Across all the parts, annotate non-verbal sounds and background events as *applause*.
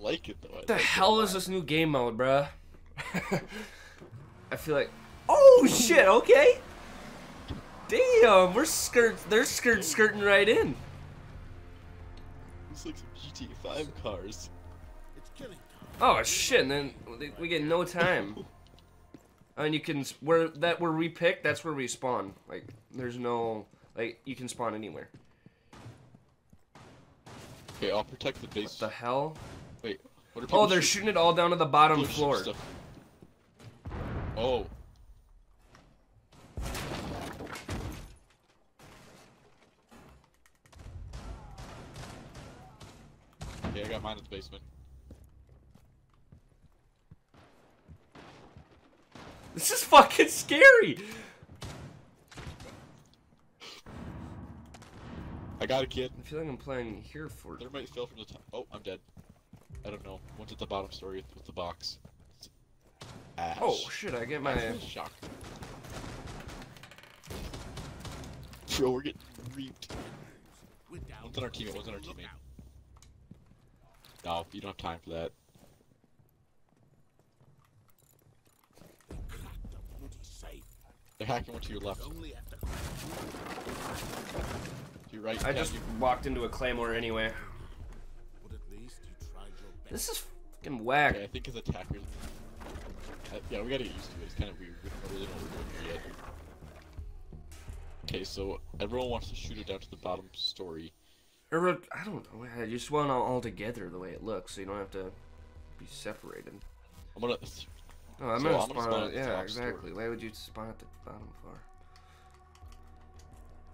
like it though. What the like hell is this new game mode, bruh? *laughs* I feel like. Oh shit! Okay. Damn, we're skirt. They're skirt skirting right in. It's like some GTA 5 cars. It's killing time. Oh shit! And then we get no time. And you can where that where we pick. That's where we spawn. Like there's no like you can spawn anywhere. Okay, I'll protect the base. The hell? Wait, what are people Oh, they're shoot- shooting it all down to the bottom people floor. Oh. Okay, I got mine in the basement. This is fucking scary. I got a kid. I feel like I'm playing here for. There might fell from the top. Oh, I'm dead. I don't know. Went to the bottom story with the box. Ash. Oh shit! I get my. Really shocked. Bro, we're getting reaped. We're down. One's on our teammate, one's on our teammate. No, you don't have time for that. They cracked the bloody safe. They're hacking one to your left. To your right. I just walked into a claymore anyway. This is fucking whack. Okay, I think as attackers. Uh, yeah, we gotta get used to it. It's kind of weird. We don't really know what we're doing here yet. Okay, so everyone wants to shoot it down to the bottom story. Or I don't know. I just want it all together the way it looks, so you don't have to be separated. I'm gonna. No, I'm So gonna I'm gonna spawn. spawn at the yeah, top story. exactly. Why would you spawn at the bottom floor?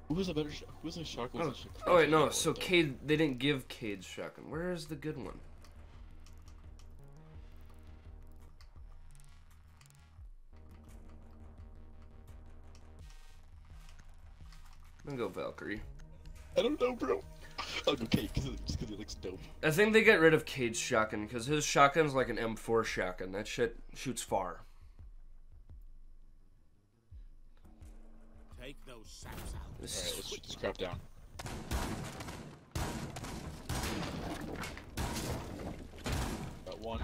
Who was a better? Who was a shotgun? Oh, Was a sh- oh wait, no. So? Kaid, they didn't give Kaid's shotgun. Where is the good one? I'm gonna go Valkyrie. I don't know, bro. I'll go Kaid cause it, just because it looks dope. I think they get rid of Kaid's shotgun because his shotgun's like an M4 shotgun. That shit shoots far. Take those saps out. This Alright, let's shoot this crap down. Got one.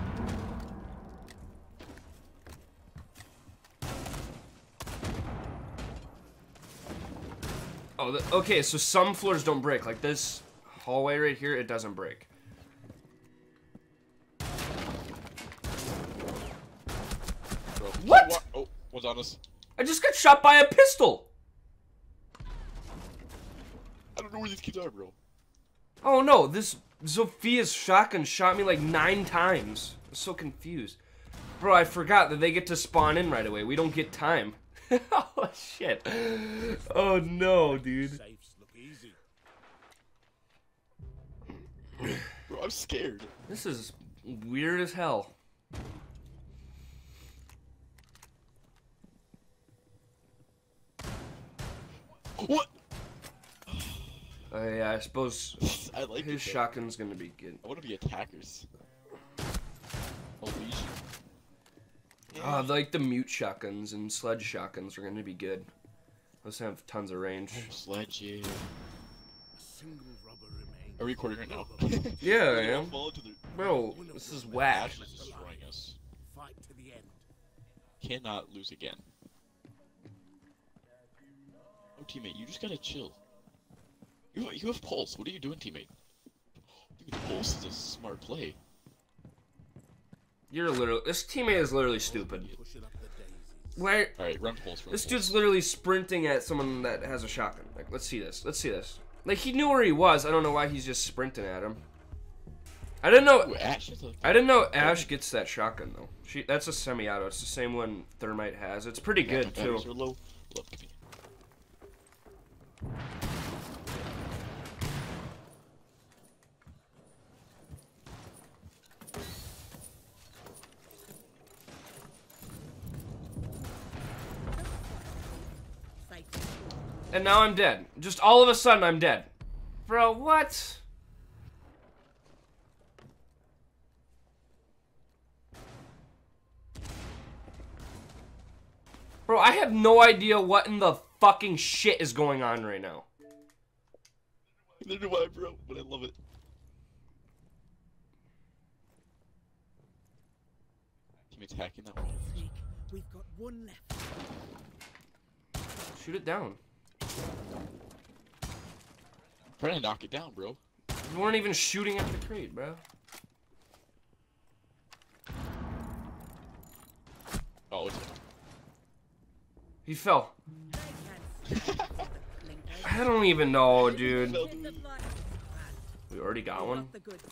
Oh, the, okay. So some floors don't break. Like this hallway right here, it doesn't break. What? Oh, what's on us. I just got shot by a pistol. I don't know where these kids are, bro. Oh no, this Sophia's shotgun shot me like nine times. I'm so confused. Bro, I forgot that they get to spawn in right away. We don't get time. *laughs* Oh, *laughs* oh shit. Oh no, dude. Safes look easy. Bro, I'm scared. This is weird as hell. What? Uh, yeah, I suppose *laughs* I like his it, shotgun's gonna be good. I want to be attackers. Uh, like the mute shotguns and sledge shotguns are gonna be good. Those have tons of range. Sledge, yeah. Single rubber remains. Are we recording right now? *laughs* Yeah, I am. fall the- Bro, this is whack. Is destroying us. Fight to the end. Cannot lose again. Oh, teammate, you just gotta chill. You, you have pulse. What are you doing, teammate? Dude, pulse is a smart play. You're literally this teammate is literally stupid. Pushing up the daisies. Why? All right, run pulse. Run This pulse. dude's literally sprinting at someone that has a shotgun. Like, let's see this. Let's see this. Like, he knew where he was. I don't know why he's just sprinting at him. I didn't know. Ooh, Ash. I didn't know Ash gets that shotgun though. She that's a semi-auto. It's the same one Thermite has. It's pretty good too. low. Look, come here. And now I'm dead. Just all of a sudden I'm dead. Bro, what? Bro, I have no idea what in the fucking shit is going on right now. Neither do I, bro, but I love it. teammates hacking that one. We've got one left. Shoot it down. Trying to knock it down, bro. You weren't even shooting at the crate, bro. Oh, it's He fell. I can't stand the clinker. I don't even know, *laughs* dude. Fell, Hit the dude. fly. We already got one. Got the goods.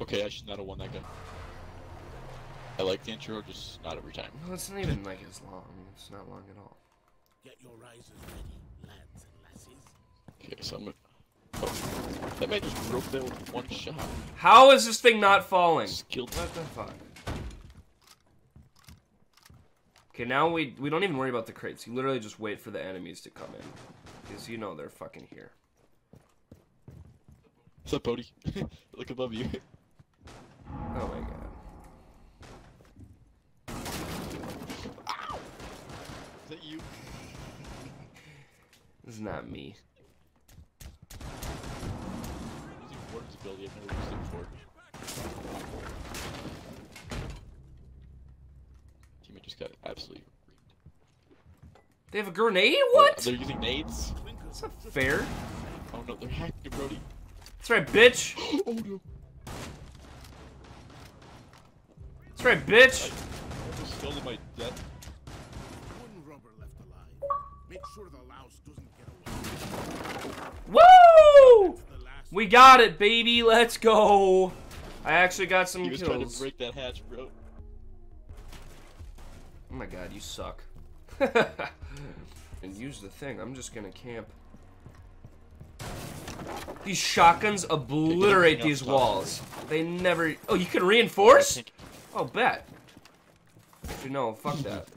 Okay, I should not have won that gun. I like the intro, just not every time. No, it's not even like as long. It's not long at all. Get your risers ready, lads and lasses. Okay, so I'm gonna. Oh, that man just broke that with one shot. How is this thing not falling? Skilled. What the fuck? Okay, now we we don't even worry about the crates. You literally just wait for the enemies to come in, because you know they're fucking here. What's up, Bodie? *laughs* Look above you. Oh my god. Is that you? This is not me. Using Warden's ability, I've never used it before. Teammate just got absolutely reamed. They have a grenade? Oh, What? They're using nades? That's not fair. Oh no, they're hacking it, Brody. That's right, bitch. *gasps* oh no. That's right, bitch. I almost fell to my death. One robber left alive. Make sure the louse doesn't get away. Woo! We got it, baby. Let's go. I actually got some He was trying to kills. break that hatch, bro. Oh my god, you suck. *laughs* and use the thing. I'm just gonna camp. These shotguns obliterate these walls. They never. Oh, you can reinforce? Oh, bet. Actually, no, fuck that.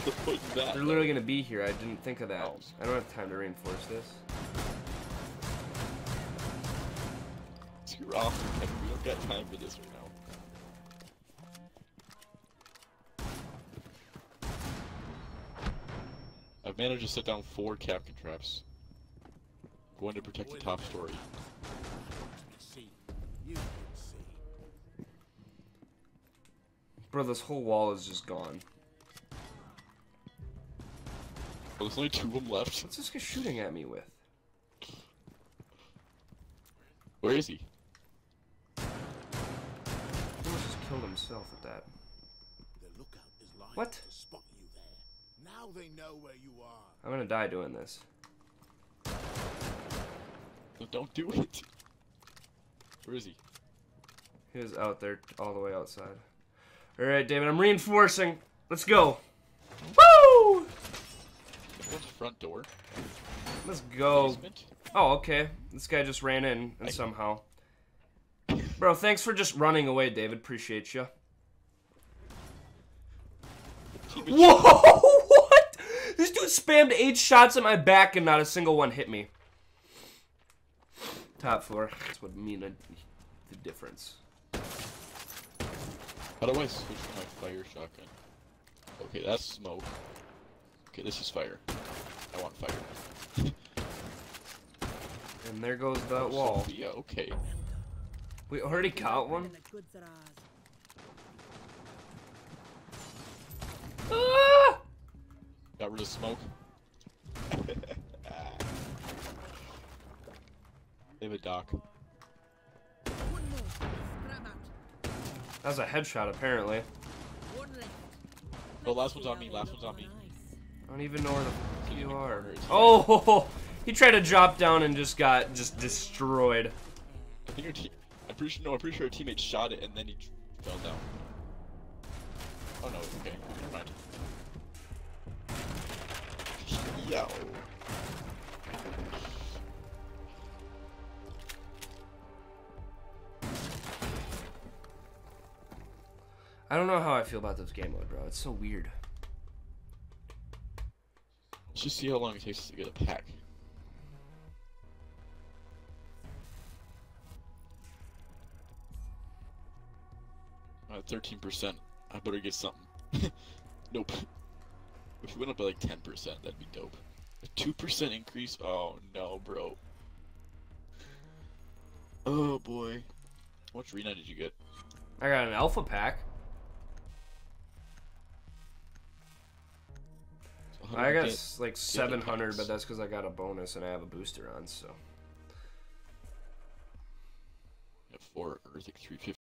What's the point of that? They're literally gonna be here. I didn't think of that. Oh. I don't have time to reinforce this. Too off. We don't got time for this right now. I've managed to set down four Kapkan traps. Going to protect the top story. see. You can see. Bro, this whole wall is just gone. Oh, there's only two of them left. What's this guy shooting at me with? Where is he? He almost just killed himself with that. The lookout is lying What? to spot you there. Now they know where you are. I'm gonna die doing this. Don't do it. Where is he? He was out there all the way outside. Alright, David, I'm reinforcing. Let's go. Front door? Let's go. Basement? Oh, okay. This guy just ran in and somehow. Bro, thanks for just running away, David. Appreciate you. Whoa! *laughs* What? This dude spammed eight shots at my back and not a single one hit me. Top floor. That's what mean a, the difference. How do I switch my fire shotgun? Okay, that's smoke. Okay, this is fire. I want fire. *laughs* And there goes that wall. Yeah, okay. We already got one. And the goods are ours. Ah! Got rid of smoke. *laughs* they have a dock. One more. That was a headshot, apparently. One left. Oh, last one's on me, last one's on me. I don't even know where the fuck you are. Oh, *laughs* he tried to drop down and just got just destroyed. I think your team. I'm pretty sure. No, I'm pretty sure our teammate shot it and then he fell down. Oh no. Okay. Never mind. Yo. I don't know how I feel about this game mode, bro. It's so weird. Let's just see how long it takes to get a pack. Uh, 13%. I better get something. *laughs* nope. If we went up by like 10%, that'd be dope. A 2% increase? Oh no, bro. Oh boy. How much Rena did you get? I got an alpha pack. I did got get- like 700, but that's because I got a bonus and I have a booster on, so. I have four, or I 350.